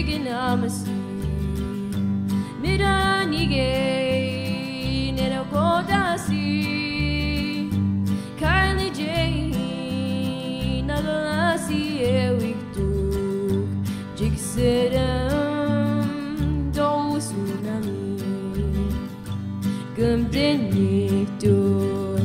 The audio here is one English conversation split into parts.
Naksiginamasi Miranige Nerokodasi Kylie J Nagalasi Ewiktuk Jigsidam Do Tsunami Gumdinik Tuk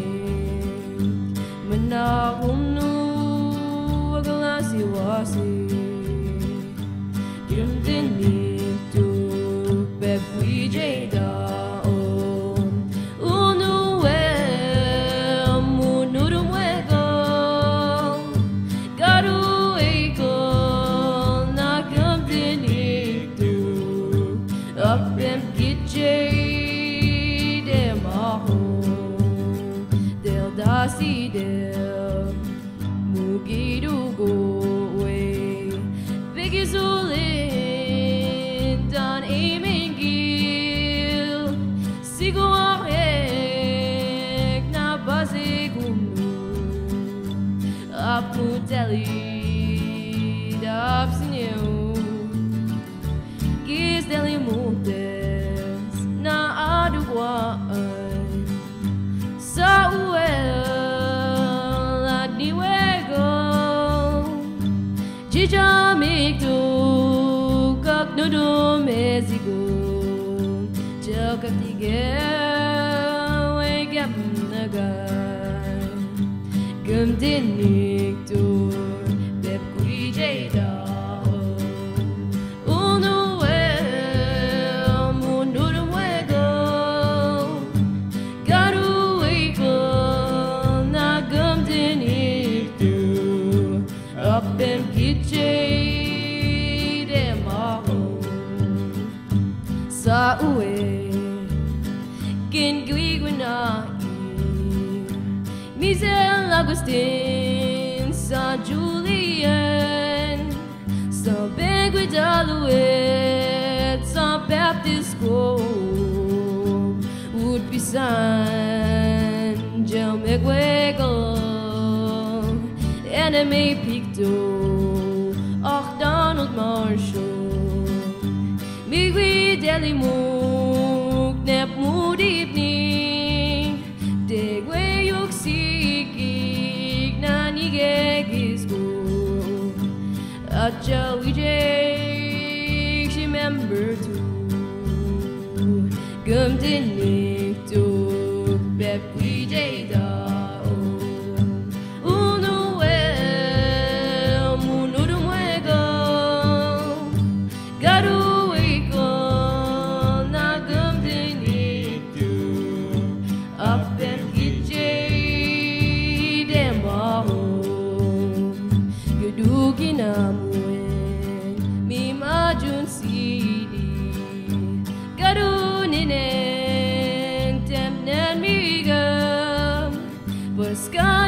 Up Deli Up Sineu Giz Deli Montes Na Aduan Sauel Adniwego Jijamiktu Kak Nudum Ezigo Jakap Tigel Wegap Nagan Gum Mizel Agustin Sa Julian Sa Beguidaluet Sa Baptist Grove Would be San Jelmegwego Enemy Picto Och Donald Marshall Migwi Deli Muk Nep Mudipni Acha Wijek She member too Gum Dinik Tu Bep Wijeda Unu El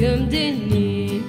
gömdeni